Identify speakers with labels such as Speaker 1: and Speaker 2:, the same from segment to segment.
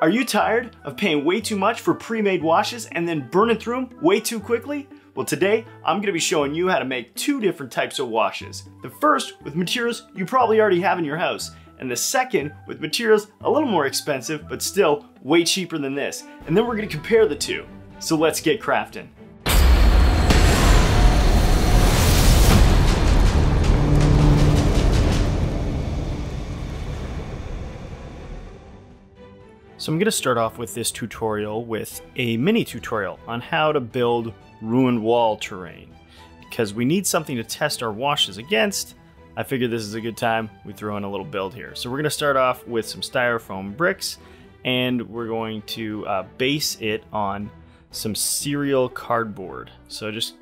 Speaker 1: Are you tired of paying way too much for pre-made washes and then burning through them way too quickly? Well today, I'm gonna be showing you how to make two different types of washes. The first with materials you probably already have in your house, and the second with materials a little more expensive, but still way cheaper than this. And then we're gonna compare the two. So let's get crafting. So I'm going to start off with this tutorial with a mini tutorial on how to build ruined wall terrain. Because we need something to test our washes against, I figured this is a good time we throw in a little build here. So we're going to start off with some styrofoam bricks and we're going to uh, base it on some cereal cardboard. So I just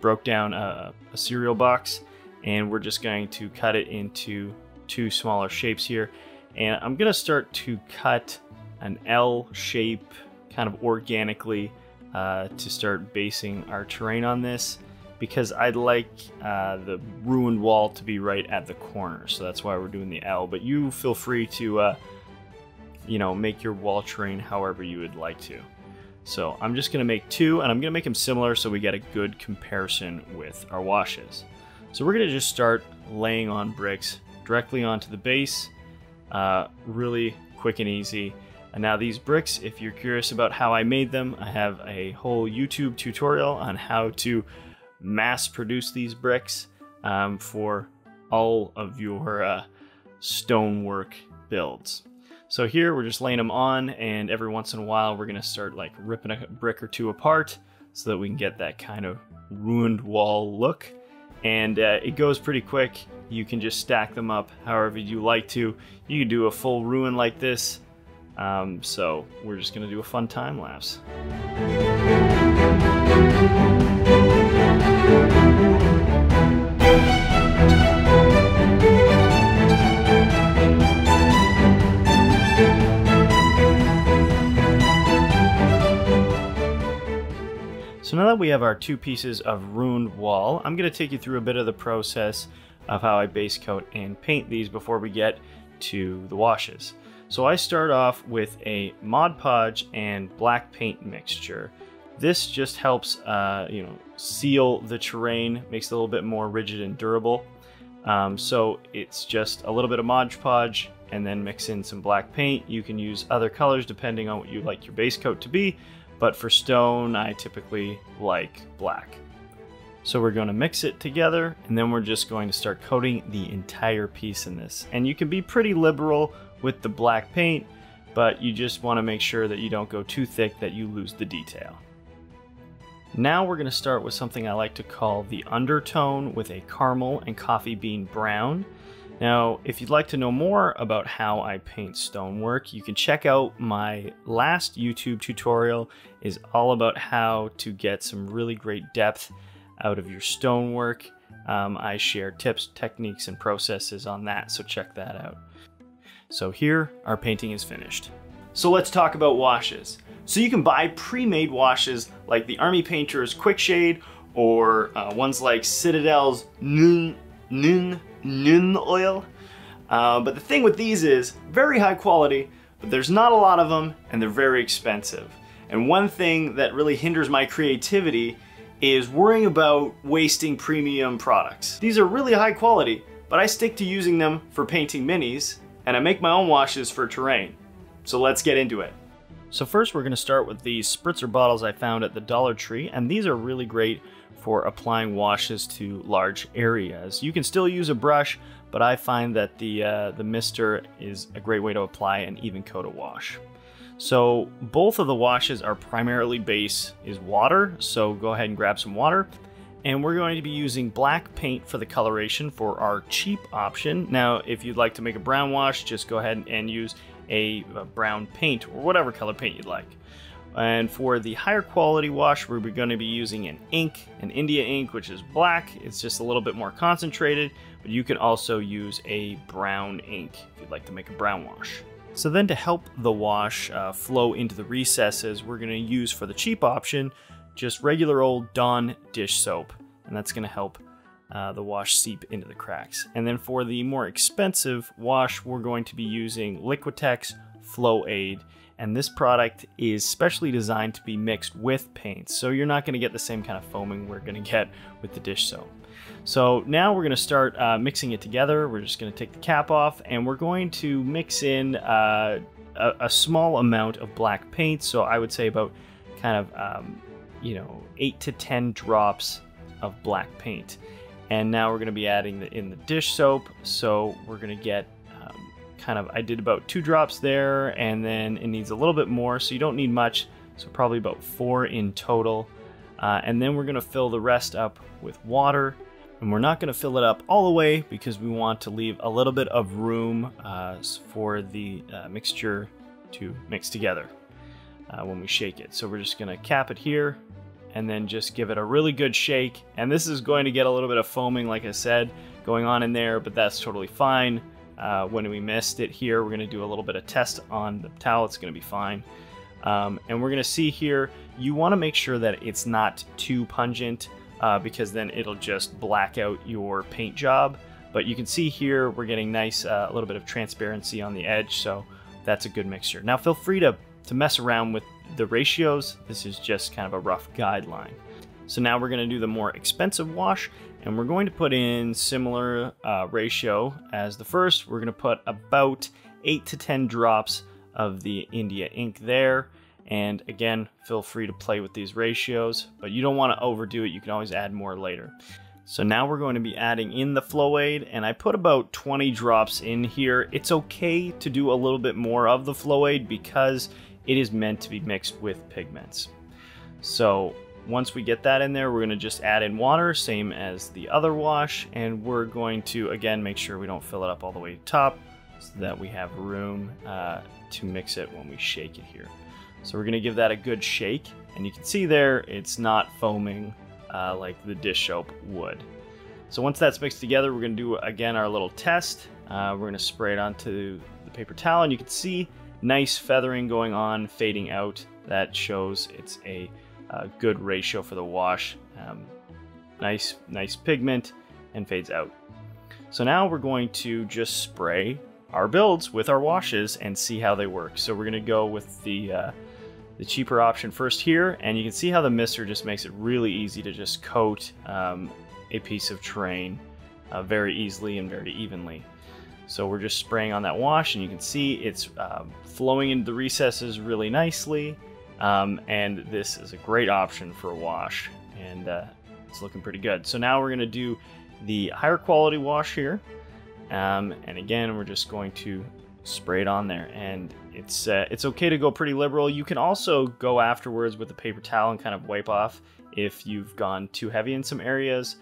Speaker 1: broke down a, a cereal box and we're just going to cut it into two smaller shapes here. And I'm going to start to cut an L shape kind of organically uh, to start basing our terrain on this because I'd like uh, the ruined wall to be right at the corner. So that's why we're doing the L. But you feel free to, uh, you know, make your wall terrain however you would like to. So I'm just going to make two, and I'm going to make them similar so we get a good comparison with our washes. So we're going to just start laying on bricks directly onto the base, uh, really quick and easy. And now these bricks, if you're curious about how I made them, I have a whole YouTube tutorial on how to mass produce these bricks um, for all of your uh, stonework builds. So here we're just laying them on and every once in a while we're gonna start like ripping a brick or two apart so that we can get that kind of ruined wall look. And uh, it goes pretty quick. You can just stack them up however you like to. You can do a full ruin like this um, so we're just going to do a fun time lapse. So now that we have our two pieces of ruined wall, I'm going to take you through a bit of the process of how I base coat and paint these before we get to the washes. So I start off with a Mod Podge and black paint mixture. This just helps, uh, you know, seal the terrain, makes it a little bit more rigid and durable. Um, so it's just a little bit of Mod Podge and then mix in some black paint. You can use other colors depending on what you like your base coat to be, but for stone, I typically like black. So we're going to mix it together and then we're just going to start coating the entire piece in this. And you can be pretty liberal with the black paint, but you just want to make sure that you don't go too thick that you lose the detail. Now we're going to start with something I like to call the undertone with a caramel and coffee bean brown. Now, if you'd like to know more about how I paint stonework, you can check out my last YouTube tutorial is all about how to get some really great depth out of your stonework. Um, I share tips, techniques, and processes on that, so check that out. So here, our painting is finished. So let's talk about washes. So you can buy pre-made washes like the Army Painter's Quick Shade or uh, ones like Citadel's Nuln, Nuln, Nuln Oil. Uh, but the thing with these is very high quality, but there's not a lot of them and they're very expensive. And one thing that really hinders my creativity is worrying about wasting premium products. These are really high quality, but I stick to using them for painting minis and I make my own washes for terrain. So let's get into it. So first we're going to start with these spritzer bottles I found at the Dollar Tree, and these are really great for applying washes to large areas. You can still use a brush, but I find that the, uh, the mister is a great way to apply an even coat of wash. So both of the washes are primarily base is water, so go ahead and grab some water and we're going to be using black paint for the coloration for our cheap option. Now, if you'd like to make a brown wash, just go ahead and use a, brown paint or whatever color paint you'd like. And for the higher quality wash, we're going to be using an ink, an India ink, which is black. It's just a little bit more concentrated, but you can also use a brown ink if you'd like to make a brown wash. So then to help the wash uh, flow into the recesses, we're going to use for the cheap option just regular old Dawn dish soap, and that's going to help uh, the wash seep into the cracks. And then for the more expensive wash, we're going to be using Liquitex Flow Aid, and this product is specially designed to be mixed with paints, so you're not going to get the same kind of foaming we're going to get with the dish soap. So now we're going to start uh, mixing it together. We're just going to take the cap off and we're going to mix in uh, a, a, small amount of black paint. So I would say about kind of, um, you know, 8 to 10 drops of black paint. And now we're going to be adding the, in the dish soap. So we're going to get um, kind of, I did about two drops there and then it needs a little bit more. So you don't need much. So probably about four in total. Uh, and then we're going to fill the rest up with water. And we're not going to fill it up all the way because we want to leave a little bit of room uh, for the uh, mixture to mix together uh, when we shake it. So we're just going to cap it here and then just give it a really good shake. And this is going to get a little bit of foaming, like I said, going on in there, but that's totally fine. Uh, when we missed it here, we're going to do a little bit of test on the towel. It's going to be fine. Um, and we're going to see here, you want to make sure that it's not too pungent uh, because then it'll just black out your paint job. But you can see here we're getting nice, uh, a little bit of transparency on the edge, so that's a good mixture. Now feel free to, to mess around with the ratios. This is just kind of a rough guideline. So now we're going to do the more expensive wash, and we're going to put in similar uh, ratio as the first. We're going to put about 8 to 10 drops of the India ink there. And again, feel free to play with these ratios, but you don't want to overdo it. You can always add more later. So now we're going to be adding in the flow aid and I put about 20 drops in here. It's okay to do a little bit more of the flow aid because it is meant to be mixed with pigments. So once we get that in there, we're going to just add in water, same as the other wash, and we're going to, again, make sure we don't fill it up all the way to top so that we have room uh, to mix it when we shake it here. So we're gonna give that a good shake. And you can see there, it's not foaming uh, like the dish soap would. So once that's mixed together, we're gonna do, again, our little test. Uh, we're gonna spray it onto the paper towel and you can see nice feathering going on, fading out. That shows it's a, a good ratio for the wash. Um, nice, nice pigment and fades out. So now we're going to just spray our builds with our washes and see how they work. So we're gonna go with the uh, the cheaper option first here, and you can see how the mister just makes it really easy to just coat um, a piece of terrain uh, very easily and very evenly. So we're just spraying on that wash, and you can see it's um, flowing into the recesses really nicely, um, and this is a great option for a wash, and uh, it's looking pretty good. So now we're going to do the higher quality wash here, um, and again, we're just going to spray it on there, and it's uh, it's okay to go pretty liberal. You can also go afterwards with a paper towel and kind of wipe off if you've gone too heavy in some areas.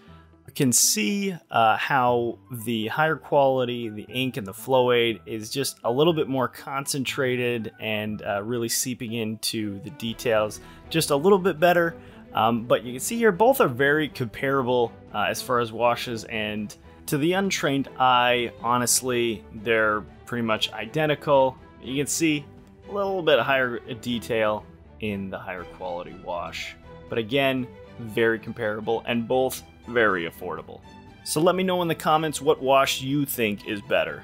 Speaker 1: Can see uh, how the higher quality, the ink and the flow aid is just a little bit more concentrated and uh, really seeping into the details just a little bit better. Um, but you can see here both are very comparable uh, as far as washes and to the untrained eye, honestly, they're pretty much identical. You can see a little bit higher detail in the higher quality wash. But again, very comparable and both very affordable. So let me know in the comments what wash you think is better.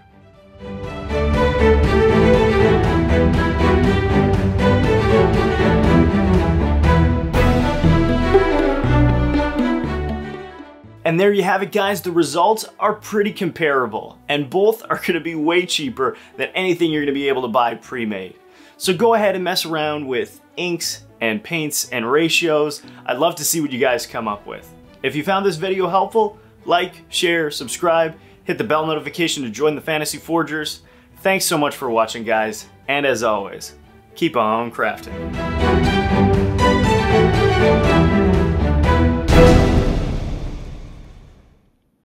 Speaker 1: And there you have it guys, the results are pretty comparable and both are gonna be way cheaper than anything you're gonna be able to buy pre-made. So go ahead and mess around with inks and paints and ratios. I'd love to see what you guys come up with. If you found this video helpful, like, share, subscribe, hit the bell notification to join the Fantasy Forgers. Thanks so much for watching guys, and as always, keep on crafting.